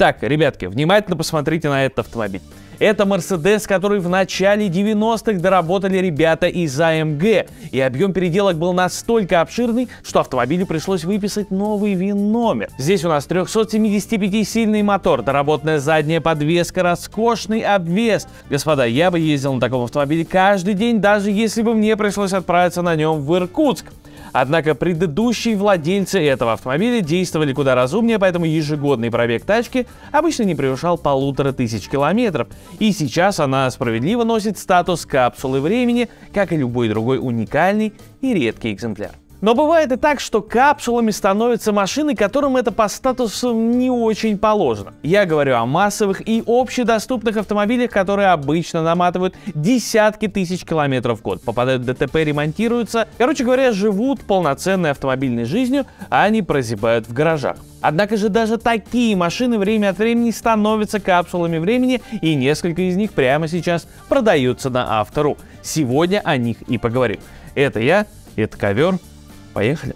Так, ребятки, внимательно посмотрите на этот автомобиль. Это Mercedes, который в начале 90-х доработали ребята из AMG, и объем переделок был настолько обширный, что автомобилю пришлось выписать новый ВИН-номер. Здесь у нас 375-сильный мотор, доработанная задняя подвеска, роскошный обвес. Господа, я бы ездил на таком автомобиле каждый день, даже если бы мне пришлось отправиться на нем в Иркутск. Однако предыдущие владельцы этого автомобиля действовали куда разумнее, поэтому ежегодный пробег тачки обычно не превышал полутора тысяч километров. И сейчас она справедливо носит статус капсулы времени, как и любой другой уникальный и редкий экземпляр. Но бывает и так, что капсулами становятся машины, которым это по статусу не очень положено. Я говорю о массовых и общедоступных автомобилях, которые обычно наматывают десятки тысяч километров в год, попадают в ДТП, ремонтируются, короче говоря, живут полноценной автомобильной жизнью, а не прозябают в гаражах. Однако же даже такие машины время от времени становятся капсулами времени, и несколько из них прямо сейчас продаются на автору. Сегодня о них и поговорим. Это я, это ковер, Поехали.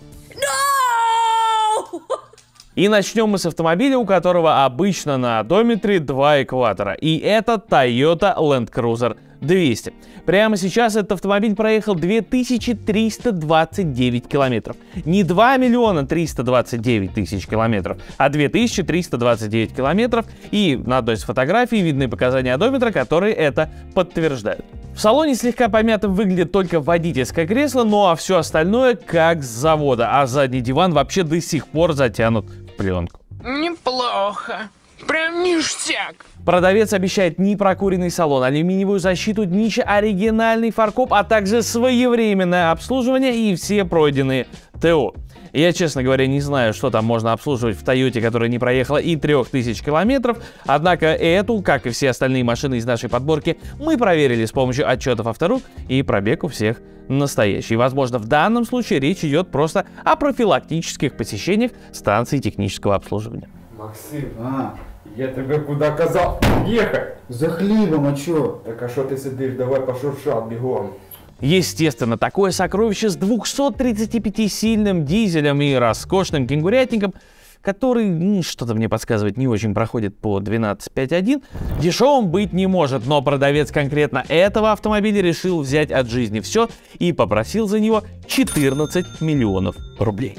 И начнем мы с автомобиля, у которого обычно на одометре два экватора. И это Toyota Land Cruiser 200. Прямо сейчас этот автомобиль проехал 2329 километров. Не 2 миллиона 329 тысяч километров, а 2329 километров. И на одной из фотографий видны показания одометра, которые это подтверждают. В салоне слегка помятым выглядит только водительское кресло, ну а все остальное как с завода, а задний диван вообще до сих пор затянут в пленку. Неплохо. Прям ништяк. Продавец обещает непрокуренный салон, алюминиевую защиту днища, оригинальный фаркоп, а также своевременное обслуживание и все пройденные ТО. Я, честно говоря, не знаю, что там можно обслуживать в Тойоте, которая не проехала и 3000 километров. Однако эту, как и все остальные машины из нашей подборки, мы проверили с помощью отчетов автору и пробег у всех настоящий. Возможно, в данном случае речь идет просто о профилактических посещениях станции технического обслуживания. Максим, а, я тебе куда казав ехать? За хлібом, а чо? Так а що ти сидиш? Давай пошуршал бегом. Естественно, такое сокровище с 235-сильным дизелем и роскошным кенгурятником, который, ну, что-то мне подсказывает, не очень проходит по 12.5.1, дешевым быть не может, но продавец конкретно этого автомобиля решил взять от жизни все и попросил за него 14 миллионов рублей.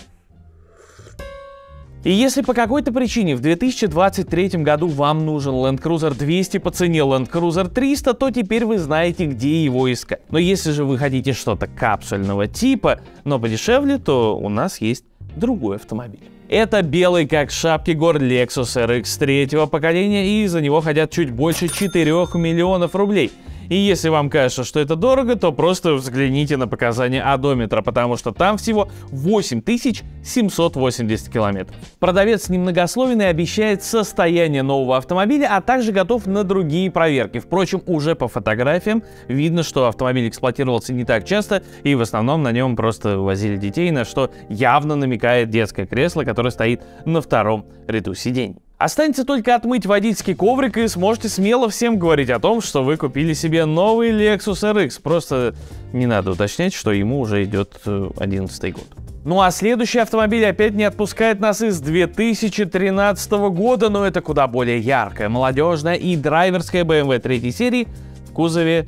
И если по какой-то причине в 2023 году вам нужен Land Cruiser 200 по цене Land Cruiser 300, то теперь вы знаете, где его искать. Но если же вы хотите что-то капсульного типа, но подешевле, то у нас есть другой автомобиль. Это белый как шапки гор Lexus RX третьего поколения, и за него хотят чуть больше 4 миллионов рублей – и если вам кажется, что это дорого, то просто взгляните на показания одометра, потому что там всего 8780 километров. Продавец немногословен и обещает состояние нового автомобиля, а также готов на другие проверки. Впрочем, уже по фотографиям видно, что автомобиль эксплуатировался не так часто, и в основном на нем просто возили детей, на что явно намекает детское кресло, которое стоит на втором ряду сидений. Останется только отмыть водительский коврик и сможете смело всем говорить о том, что вы купили себе новый Lexus RX. Просто не надо уточнять, что ему уже идет 11 э, год. Ну а следующий автомобиль опять не отпускает нас из 2013 года, но это куда более яркая, молодежная и драйверская BMW 3 серии в кузове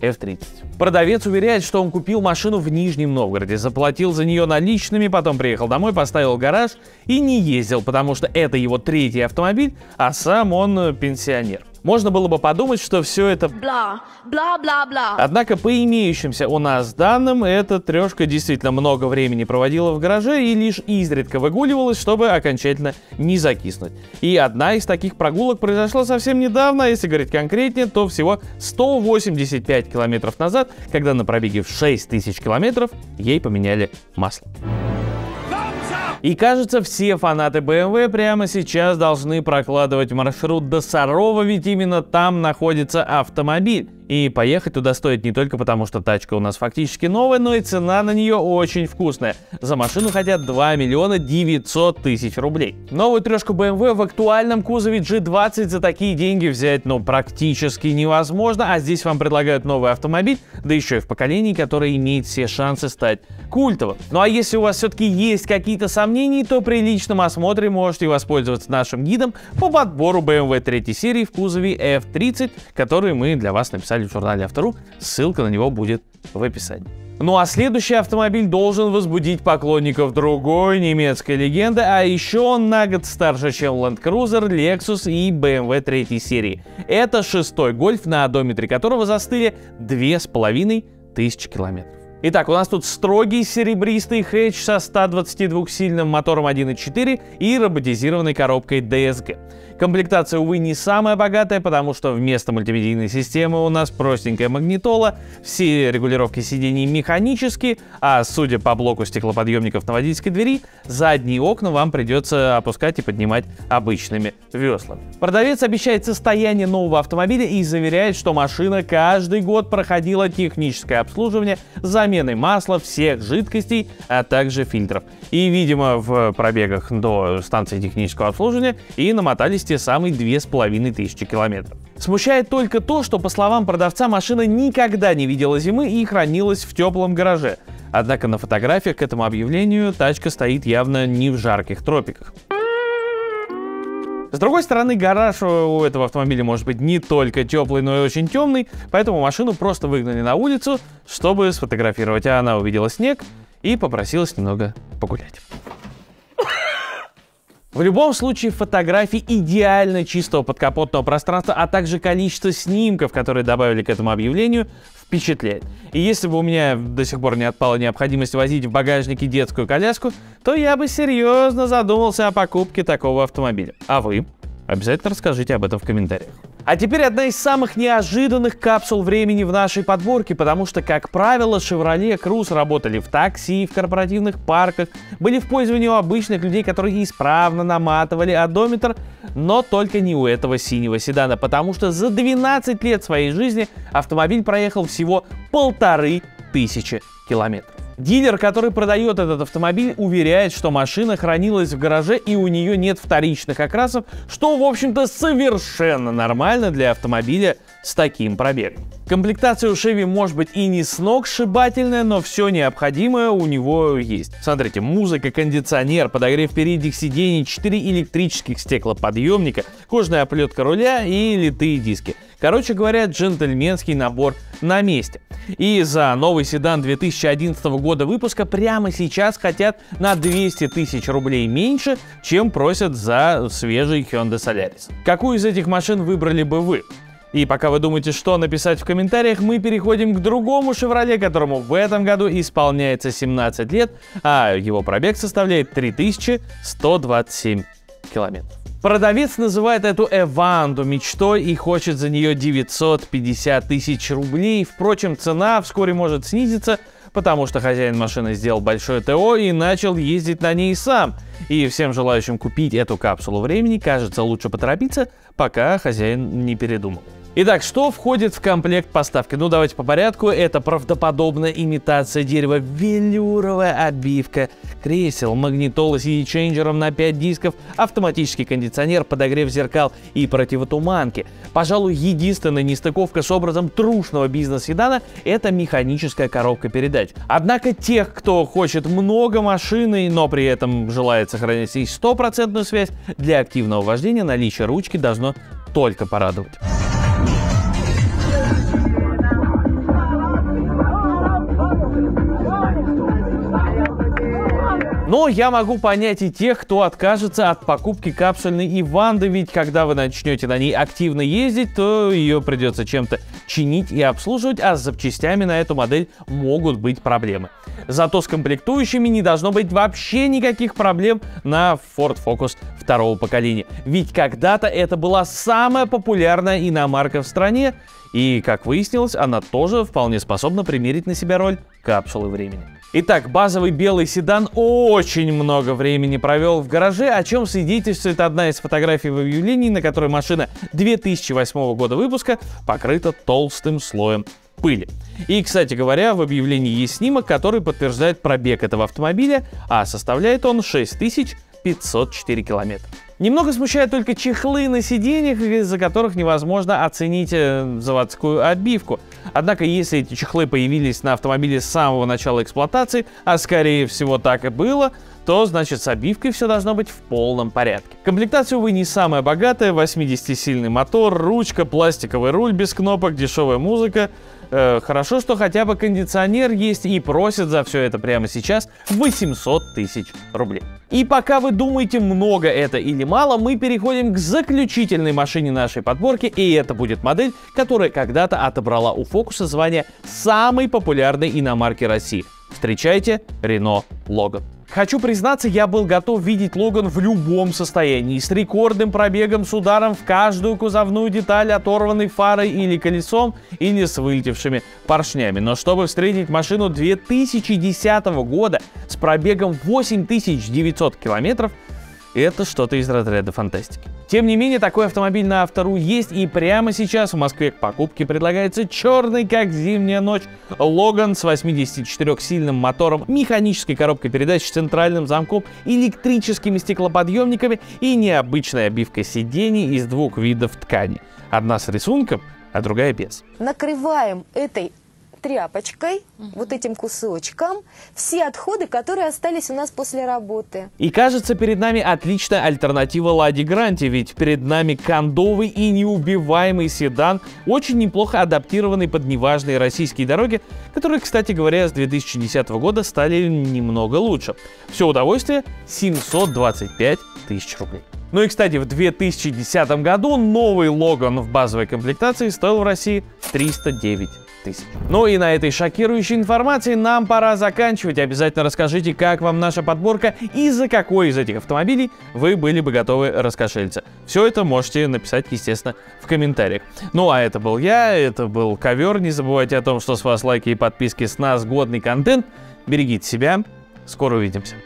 F30. Продавец уверяет, что он купил машину в Нижнем Новгороде, заплатил за нее наличными, потом приехал домой, поставил гараж и не ездил, потому что это его третий автомобиль, а сам он э, пенсионер. Можно было бы подумать, что все это бла, бла, бла, бла. Однако по имеющимся у нас данным, эта трешка действительно много времени проводила в гараже и лишь изредка выгуливалась, чтобы окончательно не закиснуть. И одна из таких прогулок произошла совсем недавно, а если говорить конкретнее, то всего 185 километров назад, когда на пробеге в 6000 километров ей поменяли масло. И кажется, все фанаты BMW прямо сейчас должны прокладывать маршрут до Сарова, ведь именно там находится автомобиль. И поехать туда стоит не только потому, что тачка у нас фактически новая, но и цена на нее очень вкусная. За машину хотят 2 миллиона 900 тысяч рублей. Новую трешку BMW в актуальном кузове G20 за такие деньги взять, ну, практически невозможно, а здесь вам предлагают новый автомобиль, да еще и в поколении, которое имеет все шансы стать культовым. Ну а если у вас все-таки есть какие-то сомнения, то при личном осмотре можете воспользоваться нашим гидом по подбору BMW 3 серии в кузове F30, который мы для вас написали в журнале Автору. Ссылка на него будет в описании. Ну а следующий автомобиль должен возбудить поклонников другой немецкой легенды, а еще он на год старше, чем Land Cruiser, Lexus и BMW 3 серии. Это шестой гольф, на одометре которого застыли две с половиной тысячи километров. Итак, у нас тут строгий серебристый хэтч со 122-сильным мотором 1.4 и роботизированной коробкой DSG. Комплектация, увы, не самая богатая, потому что вместо мультимедийной системы у нас простенькая магнитола, все регулировки сидений механические, а судя по блоку стеклоподъемников на водительской двери, задние окна вам придется опускать и поднимать обычными веслами. Продавец обещает состояние нового автомобиля и заверяет, что машина каждый год проходила техническое обслуживание с заменой масла, всех жидкостей, а также фильтров. И, видимо, в пробегах до станции технического обслуживания и намотались те самые две с половиной тысячи километров. Смущает только то, что, по словам продавца, машина никогда не видела зимы и хранилась в теплом гараже. Однако на фотографиях к этому объявлению тачка стоит явно не в жарких тропиках. С другой стороны, гараж у этого автомобиля может быть не только теплый, но и очень темный, поэтому машину просто выгнали на улицу, чтобы сфотографировать, а она увидела снег и попросилась немного погулять. В любом случае, фотографии идеально чистого подкапотного пространства, а также количество снимков, которые добавили к этому объявлению, впечатляет. И если бы у меня до сих пор не отпала необходимость возить в багажнике детскую коляску, то я бы серьезно задумался о покупке такого автомобиля. А вы? Обязательно расскажите об этом в комментариях. А теперь одна из самых неожиданных капсул времени в нашей подборке, потому что, как правило, Chevrolet Cruze работали в такси, в корпоративных парках, были в пользовании у обычных людей, которые исправно наматывали одометр, но только не у этого синего седана, потому что за 12 лет своей жизни автомобиль проехал всего полторы тысячи километров. Дилер, который продает этот автомобиль, уверяет, что машина хранилась в гараже и у нее нет вторичных окрасов, что, в общем-то, совершенно нормально для автомобиля с таким пробегом. Комплектация у Chevy может быть и не сногсшибательная, но все необходимое у него есть. Смотрите, музыка, кондиционер, подогрев передних сидений, 4 электрических стеклоподъемника, кожная оплетка руля и литые диски. Короче говоря, джентльменский набор на месте. И за новый седан 2011 года выпуска прямо сейчас хотят на 200 тысяч рублей меньше, чем просят за свежий Hyundai Solaris. Какую из этих машин выбрали бы вы? И пока вы думаете, что написать в комментариях, мы переходим к другому «Шевроле», которому в этом году исполняется 17 лет, а его пробег составляет 3127 километров. Продавец называет эту Эванду мечтой и хочет за нее 950 тысяч рублей. Впрочем, цена вскоре может снизиться, потому что хозяин машины сделал большое ТО и начал ездить на ней сам. И всем желающим купить эту капсулу времени, кажется, лучше поторопиться, пока хозяин не передумал. Итак, что входит в комплект поставки? Ну, давайте по порядку. Это правдоподобная имитация дерева, велюровая обивка, кресел, магнитола с CD-чейнджером на 5 дисков, автоматический кондиционер, подогрев зеркал и противотуманки. Пожалуй, единственная нестыковка с образом трушного бизнес-седана – это механическая коробка передач. Однако тех, кто хочет много машины, но при этом желает сохранить и стопроцентную связь, для активного вождения наличие ручки должно только порадовать. Но я могу понять и тех, кто откажется от покупки капсульной Иванды, ведь когда вы начнете на ней активно ездить, то ее придется чем-то чинить и обслуживать, а с запчастями на эту модель могут быть проблемы. Зато с комплектующими не должно быть вообще никаких проблем на Ford Focus второго поколения. Ведь когда-то это была самая популярная иномарка в стране, и, как выяснилось, она тоже вполне способна примерить на себя роль капсулы времени. Итак, базовый белый седан очень много времени провел в гараже, о чем свидетельствует одна из фотографий в объявлении, на которой машина 2008 года выпуска покрыта толстым слоем пыли. И, кстати говоря, в объявлении есть снимок, который подтверждает пробег этого автомобиля, а составляет он 6504 километра. Немного смущают только чехлы на сиденьях, из-за которых невозможно оценить э, заводскую отбивку. Однако, если эти чехлы появились на автомобиле с самого начала эксплуатации, а скорее всего так и было, то значит с обивкой все должно быть в полном порядке. Комплектация, увы, не самая богатая, 80-сильный мотор, ручка, пластиковый руль без кнопок, дешевая музыка, Э, хорошо, что хотя бы кондиционер есть и просят за все это прямо сейчас 800 тысяч рублей. И пока вы думаете, много это или мало, мы переходим к заключительной машине нашей подборки, и это будет модель, которая когда-то отобрала у Фокуса звание самой популярной иномарки России. Встречайте Renault Logan. Хочу признаться, я был готов видеть Логан в любом состоянии, с рекордным пробегом, с ударом в каждую кузовную деталь, оторванной фарой или колесом, или с вылетевшими поршнями. Но чтобы встретить машину 2010 года с пробегом 8900 километров, это что-то из разряда фантастики. Тем не менее, такой автомобиль на Автору есть, и прямо сейчас в Москве к покупке предлагается черный, как зимняя ночь, Логан с 84-сильным мотором, механической коробкой передач с центральным замком, электрическими стеклоподъемниками и необычной обивкой сидений из двух видов ткани. Одна с рисунком, а другая без. Накрываем этой тряпочкой, угу. вот этим кусочком, все отходы, которые остались у нас после работы. И кажется, перед нами отличная альтернатива Ладе Гранте, ведь перед нами кондовый и неубиваемый седан, очень неплохо адаптированный под неважные российские дороги, которые, кстати говоря, с 2010 года стали немного лучше. Все удовольствие 725 тысяч рублей. Ну и, кстати, в 2010 году новый Логан в базовой комплектации стоил в России 309 тысяч. Ну и на этой шокирующей информации нам пора заканчивать. Обязательно расскажите, как вам наша подборка и за какой из этих автомобилей вы были бы готовы раскошелиться. Все это можете написать, естественно, в комментариях. Ну а это был я, это был Ковер. Не забывайте о том, что с вас лайки и подписки, с нас годный контент. Берегите себя. Скоро увидимся.